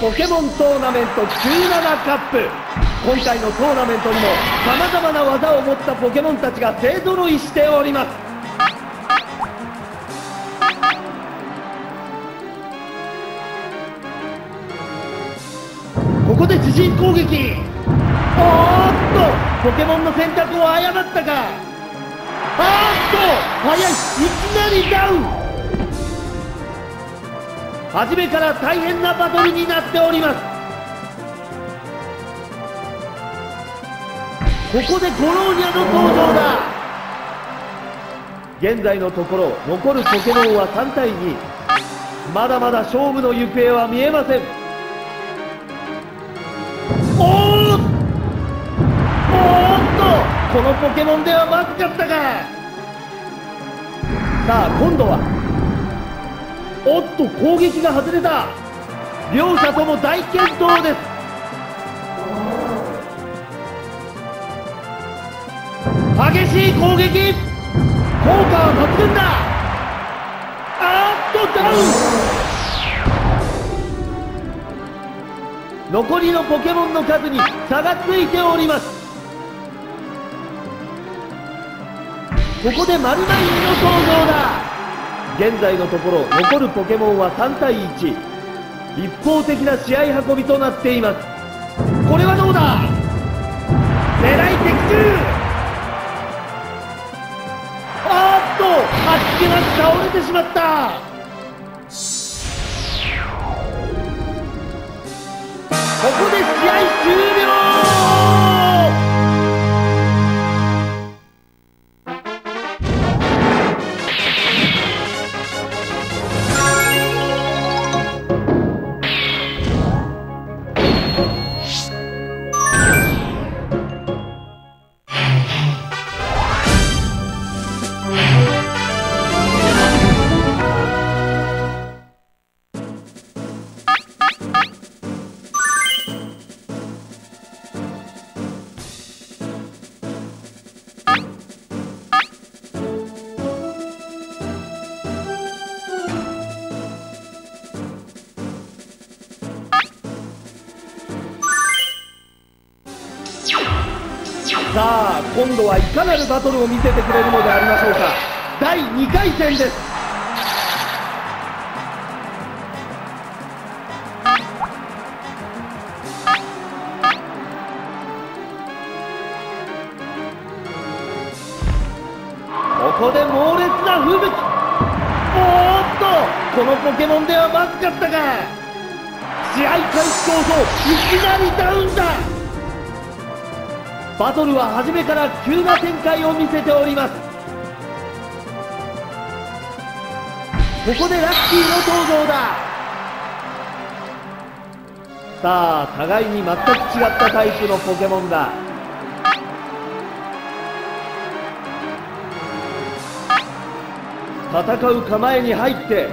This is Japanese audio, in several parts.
ポケモントーナメント97カップ。今回のトーナメントにも様々な技を持ったポケモンたちが勢ぞろいしております。ここで自陣攻撃。おーっと！ポケモンの選択を誤ったか。あーっと！早い。いきなりダウン。初めから大変なバトルになっております。ここでコローニャの登場だ。現在のところ残るポケモンは3対2まだまだ勝負の行方は見えません。おーおーっと！このポケモンではまずかったか。さあ今度は。おっと攻撃が外れた。両者とも大健闘です。激しい攻撃。効果は抜群だ。あーっとダウン。残りのポケモンの数に差がついております。ここで丸ナインの登場だ。現在のところ残るポケモンは3対1一方的な試合運びとなっています。これはどうだ？狙い的中。あーっとあっけなく倒れてしまった。ここで試合終了。今度はいかなるバトルを見せてくれるのでありましょうか。第2回戦です。ここで猛烈な吹雪。おーっとこのポケモンではまずかったか試合開始早々いきなりダウンだ。バトルは初めから急な展開を見せております。ここでラッキーの登場だ。さあ互いに全く違ったタイプのポケモンだ。戦う構えに入って。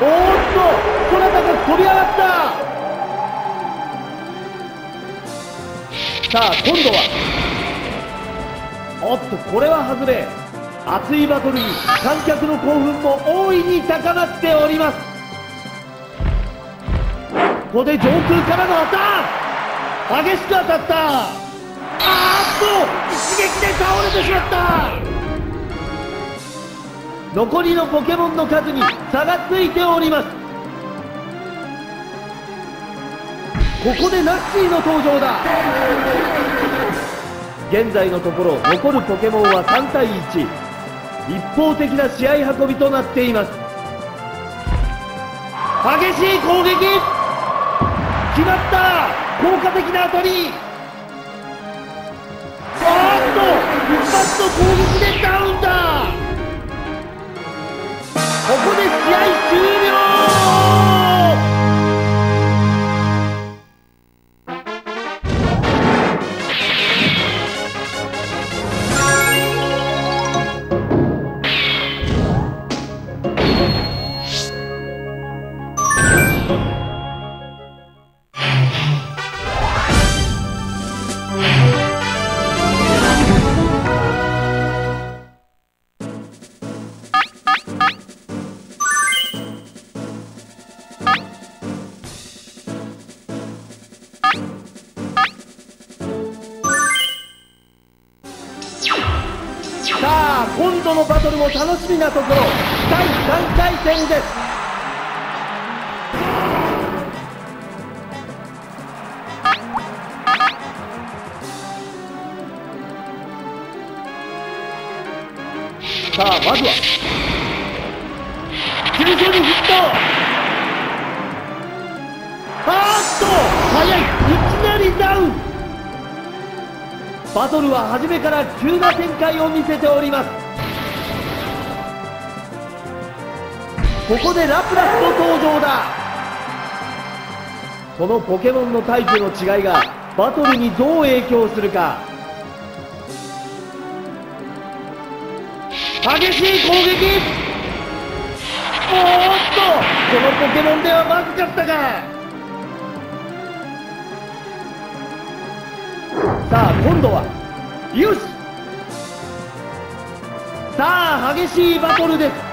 おーっと空高く飛び上がった。さあ今度は。おっとこれは外れ。熱いバトルに観客の興奮も大いに高まっております。ここで上空からのアタッ激しく当たった。あーっと一撃で倒れてしまった。残りのポケモンの数に差がついております。ここでナッシーの登場だ。現在のところ残るポケモンは3対1一方的な試合運びとなっています。激しい攻撃！決まった！効果的な当たり！あーっと一発の攻撃でダウンだ！ここで試合終了！今度のバトルも楽しみなところ。第3回戦です。さあまずは。急所にヒット。あーっと。早い。いきなりダウン。バトルは初めから急な展開を見せております。ここでラプラスの登場だ。このポケモンのタイプの違いがバトルにどう影響するか。激しい攻撃。おーっとこのポケモンではまずかったか。さあ今度はよし。さあ激しいバトルです。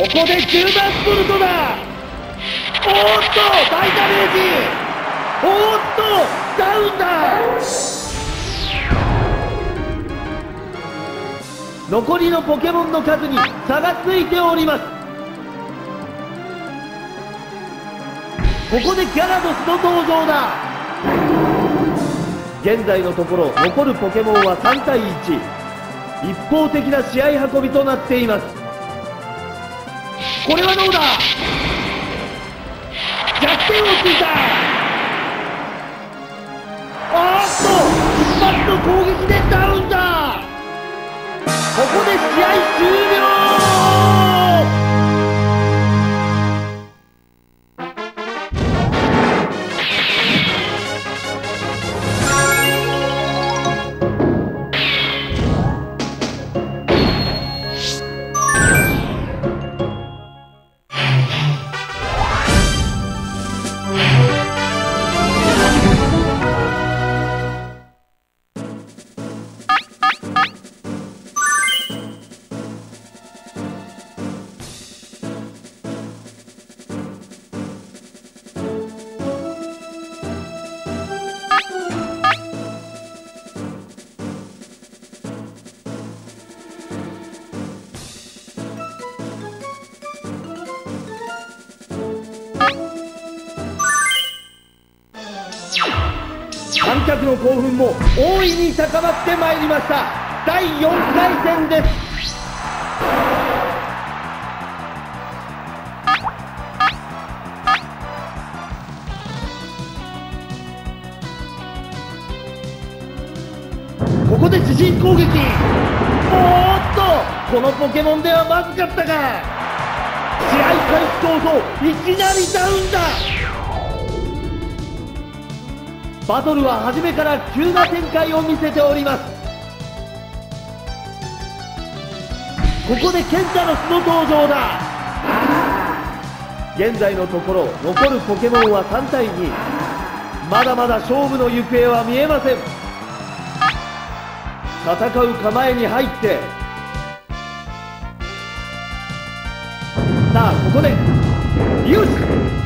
ここで中断ストルトだ。おーっと大ダメージ。おーっとダウンだ残りのポケモンの数に差がついております。ここでギャラドスの登場だ。現在のところ残るポケモンは3対1一方的な試合運びとなっています。これはどうだ？逆転をついた。あーっと一発の攻撃でダウンだ。ここで試合終了。観客の興奮も大いに高まってまいりました。第4回戦です。ここで自陣攻撃。おーっとこのポケモンではまずかったか試合開始早々いきなりダウンだ。バトルは初めから急な展開を見せております。ここでケンタロスの登場だ。現在のところ残るポケモンは3対2まだまだ勝負の行方は見えません。戦う構えに入ってさあここでよし！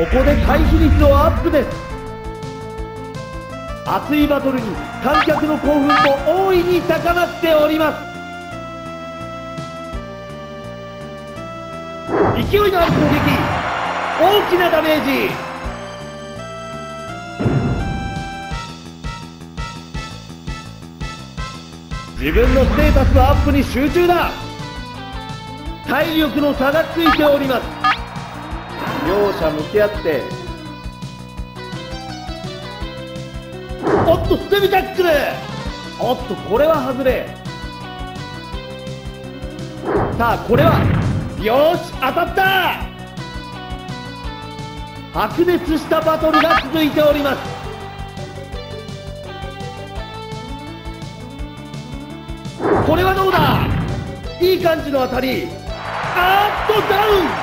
ここで回避率をアップです。熱いバトルに観客の興奮も大いに高まっております。勢いのある攻撃。大きなダメージ。自分のステータスのアップに集中だ。体力の差がついております。両者向き合って。おっと捨て身タックル。おっとこれは外れ。さあこれはよし当たった。白熱したバトルが続いております。これはどうだ？いい感じの当たり。あーっとダウン。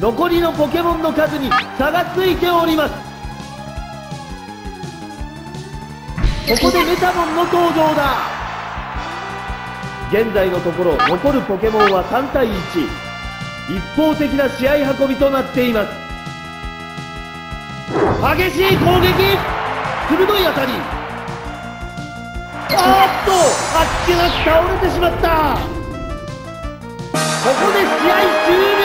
残りのポケモンの数に差がついております。ここでメタモンの登場だ。現在のところ残るポケモンは3対1一方的な試合運びとなっています。激しい攻撃！鋭い当たり！あっとあっけなく倒れてしまった。ここで試合終了！